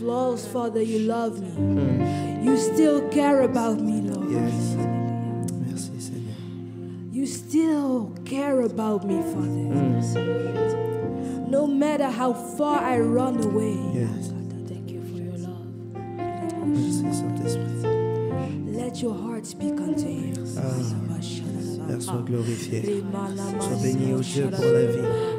flaws, Father, you love me. Hmm. You still care about me, Lord. Yes. Merci Seigneur. You still care about me, Father. Hmm. No matter how far I run away. Yes. Thank you for your love. Merci Saint-Esprit. Let your heart speak unto him. Ah. Père, sois glorifié. Sois béni, ô Dieu, pour la vie.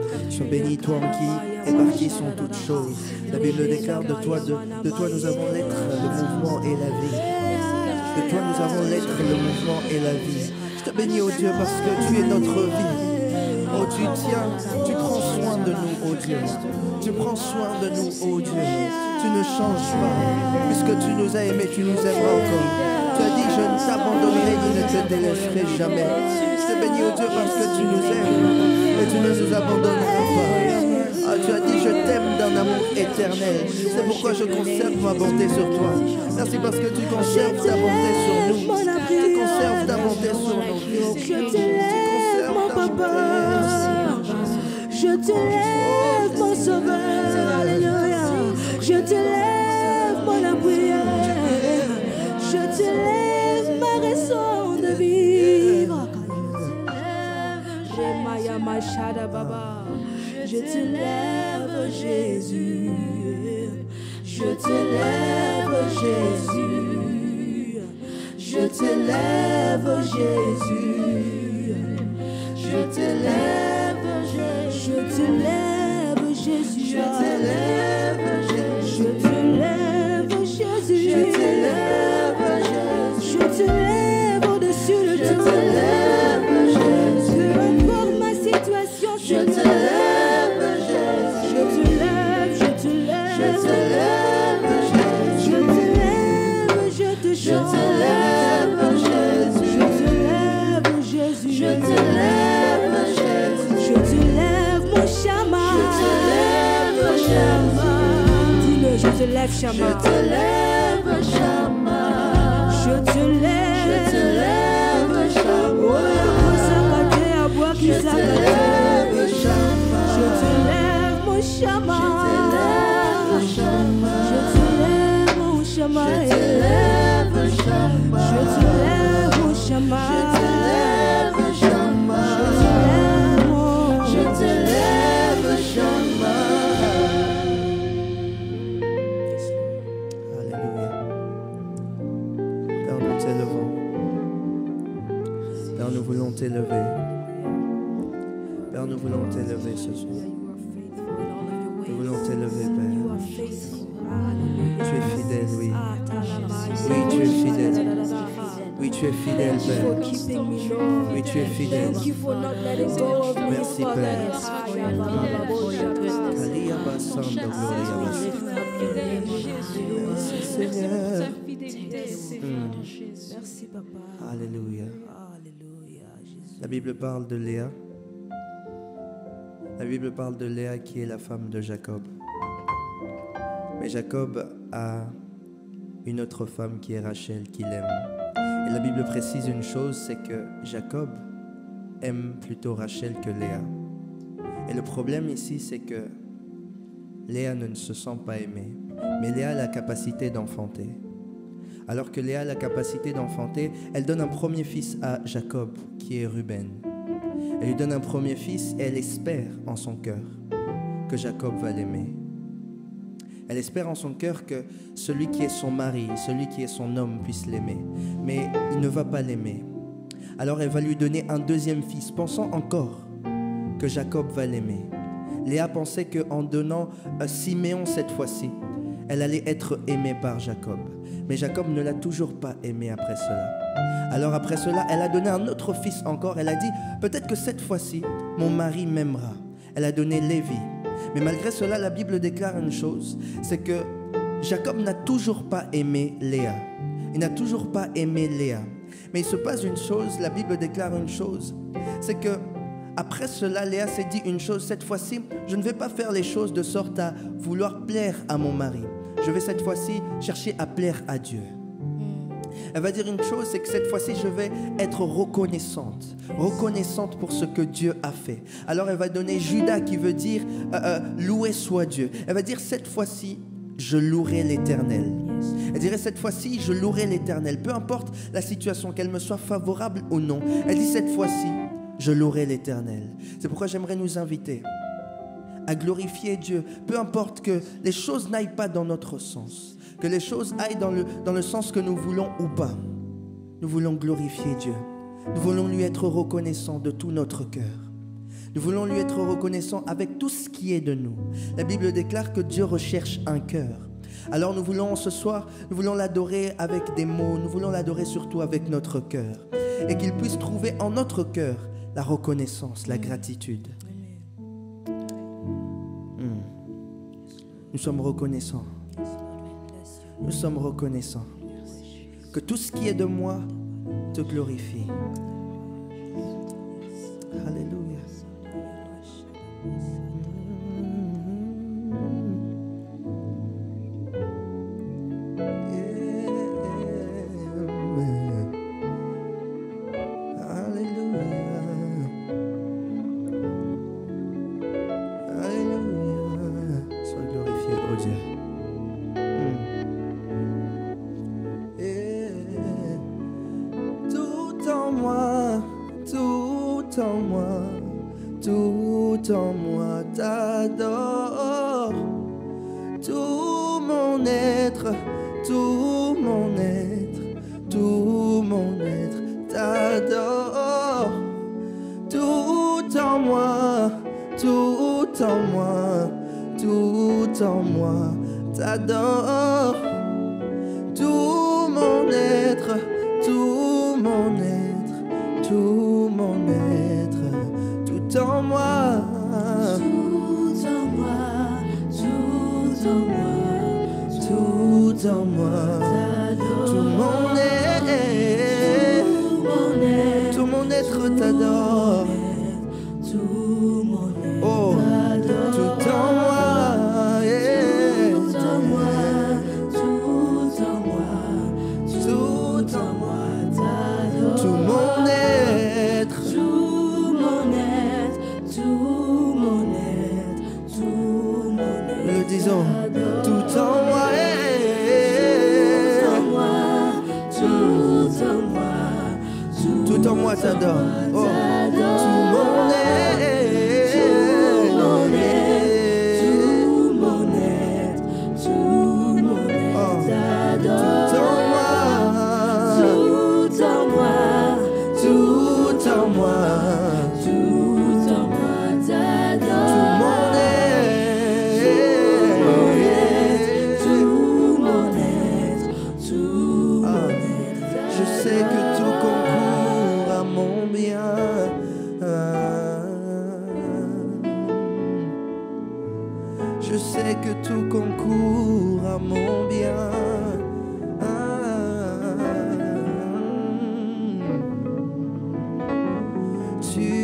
Sois béni, toi en qui et par qui sont toutes choses. La Bible déclare de toi, de, de toi nous avons l'être, le mouvement et la vie. De toi nous avons l'être, le mouvement et la vie. Je te bénis, ô Dieu, parce que tu es notre vie. Oh, tu tiens, tu prends soin de nous, ô Dieu. Tu prends soin de nous, ô Dieu. Tu ne changes pas. Puisque tu nous as aimés, tu nous aimeras encore. Tu as dit, je ne t'abandonnerai ni ne te délaisserai jamais. Je te bénis, ô Dieu, parce que tu nous aimes et tu ne nous abandonneras pas. Ah, tu as dit, je t'aime d'un amour éternel. C'est pourquoi je conserve ma bonté sur toi. Merci parce que tu conserves ta bonté sur nous. Tu conserves ta bonté sur vies. Je te lève, mon papa. Je te lève, mon sauveur. Alléluia. Je te lève, mon appui. Je te Je te lève, Jésus. Je te lève, Jésus. Je te lève, Jésus. Je te lève, Jésus. Je te lève, Jésus. Je te lève, je te lève, chama. Je te lève, chama. Je te lève. Je te lève, chama. Oh, à bois qui sakate. Je te lève, mon chama. Je te lève, mon chama. Je te lève, chama. Je te lève, mon chama. Je te lève, voulons t'élever. Père, nous voulons t'élever ce soir. Nous voulons t'élever, Père. Tu es fidèle, oui. Oui, tu es fidèle. Oui, tu es fidèle, Père. Oui, tu es fidèle. Merci. Père. Merci, Seigneur. Merci, Papa. Alléluia. Alléluia. La Bible parle de Léa. La Bible parle de Léa qui est la femme de Jacob. Mais Jacob a une autre femme qui est Rachel, qui l'aime. Et la Bible précise une chose, c'est que Jacob aime plutôt Rachel que Léa. Et le problème ici, c'est que Léa ne se sent pas aimée. Mais Léa a la capacité d'enfanter. Alors que Léa a la capacité d'enfanter, elle donne un premier fils à Jacob, qui est Ruben. Elle lui donne un premier fils et elle espère en son cœur que Jacob va l'aimer. Elle espère en son cœur que celui qui est son mari, celui qui est son homme puisse l'aimer. Mais il ne va pas l'aimer. Alors elle va lui donner un deuxième fils, pensant encore que Jacob va l'aimer. Léa pensait qu'en donnant à Siméon cette fois-ci, elle allait être aimée par Jacob. Mais Jacob ne l'a toujours pas aimée après cela. Alors après cela, elle a donné un autre fils encore. Elle a dit, peut-être que cette fois-ci, mon mari m'aimera. Elle a donné Lévi. Mais malgré cela, la Bible déclare une chose, c'est que Jacob n'a toujours pas aimé Léa. Il n'a toujours pas aimé Léa. Mais il se passe une chose, la Bible déclare une chose, c'est que après cela, Léa s'est dit une chose, cette fois-ci, je ne vais pas faire les choses de sorte à vouloir plaire à mon mari. Je vais cette fois-ci chercher à plaire à Dieu. Elle va dire une chose, c'est que cette fois-ci, je vais être reconnaissante. Reconnaissante pour ce que Dieu a fait. Alors elle va donner Judas qui veut dire euh, euh, loué soit Dieu. Elle va dire cette fois-ci, je louerai l'Éternel. Elle dirait cette fois-ci, je louerai l'Éternel. Peu importe la situation, qu'elle me soit favorable ou non. Elle dit cette fois-ci, je louerai l'Éternel. C'est pourquoi j'aimerais nous inviter à glorifier Dieu, peu importe que les choses n'aillent pas dans notre sens, que les choses aillent dans le, dans le sens que nous voulons ou pas. Nous voulons glorifier Dieu. Nous voulons lui être reconnaissants de tout notre cœur. Nous voulons lui être reconnaissants avec tout ce qui est de nous. La Bible déclare que Dieu recherche un cœur. Alors nous voulons ce soir, nous voulons l'adorer avec des mots, nous voulons l'adorer surtout avec notre cœur. Et qu'il puisse trouver en notre cœur la reconnaissance, la gratitude. Nous sommes reconnaissants. Nous sommes reconnaissants. Que tout ce qui est de moi te glorifie. Alléluia. Tout en moi, tout en moi t'adore. Tout mon être, tout mon être, tout mon être, tout en moi. Tout en moi, tout en moi, Tout en moi, tout Tu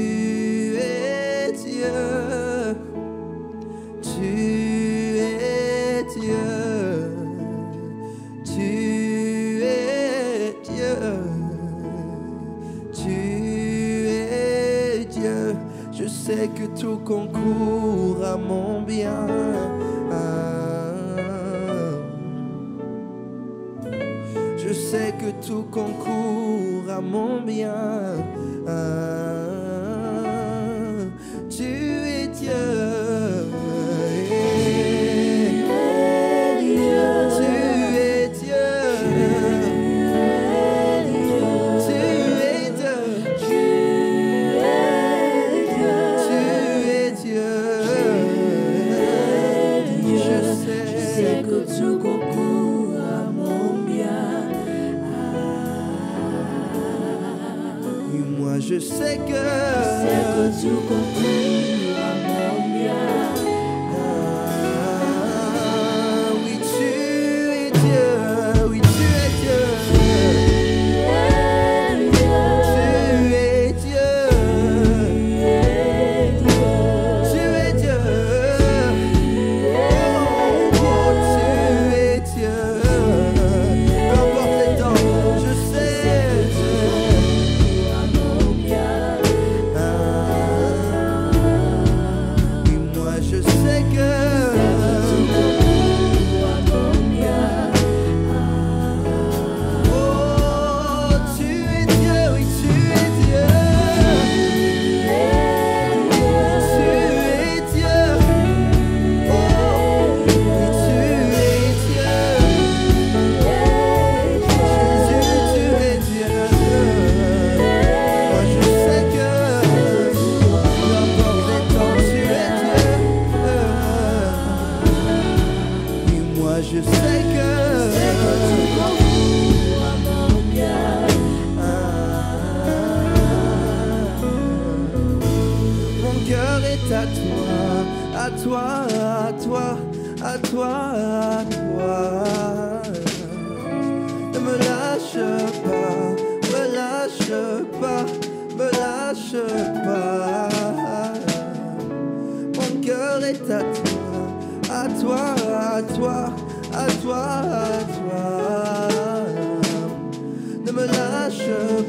je sais que, je sais que tu comprends.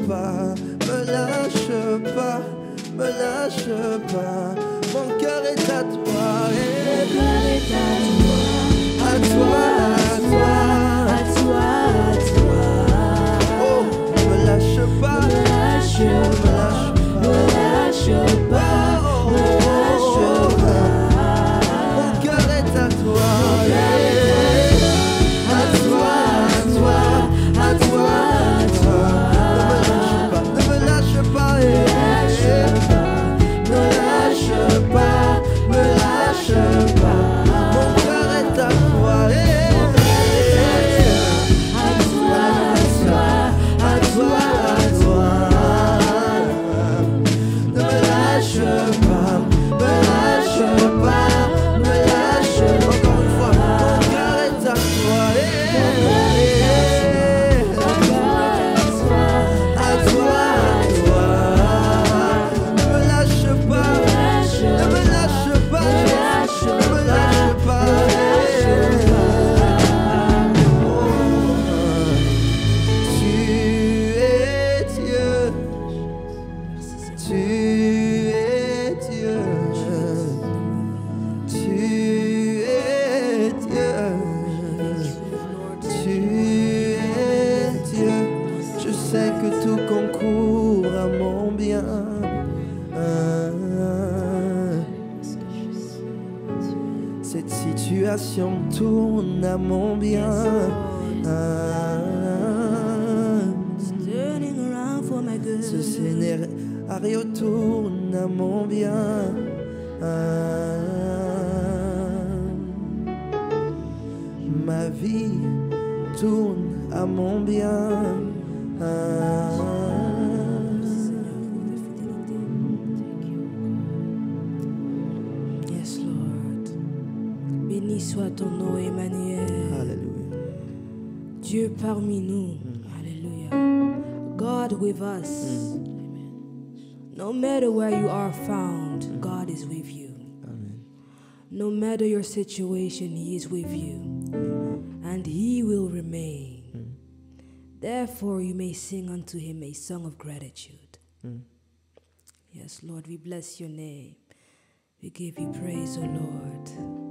pas, me lâche pas, me lâche pas. Mario tourne à mon bien. Ah, ma vie tourne à mon bien. Ah, yes, Lord. Béni soit ton nom, Emmanuel. Alléluia. Dieu parmi nous. Alléluia. God with us. No matter where you are found, mm. God is with you. Amen. No matter your situation, He is with you. And He will remain. Mm. Therefore, you may sing unto Him a song of gratitude. Mm. Yes, Lord, we bless your name. We give you praise, O oh Lord.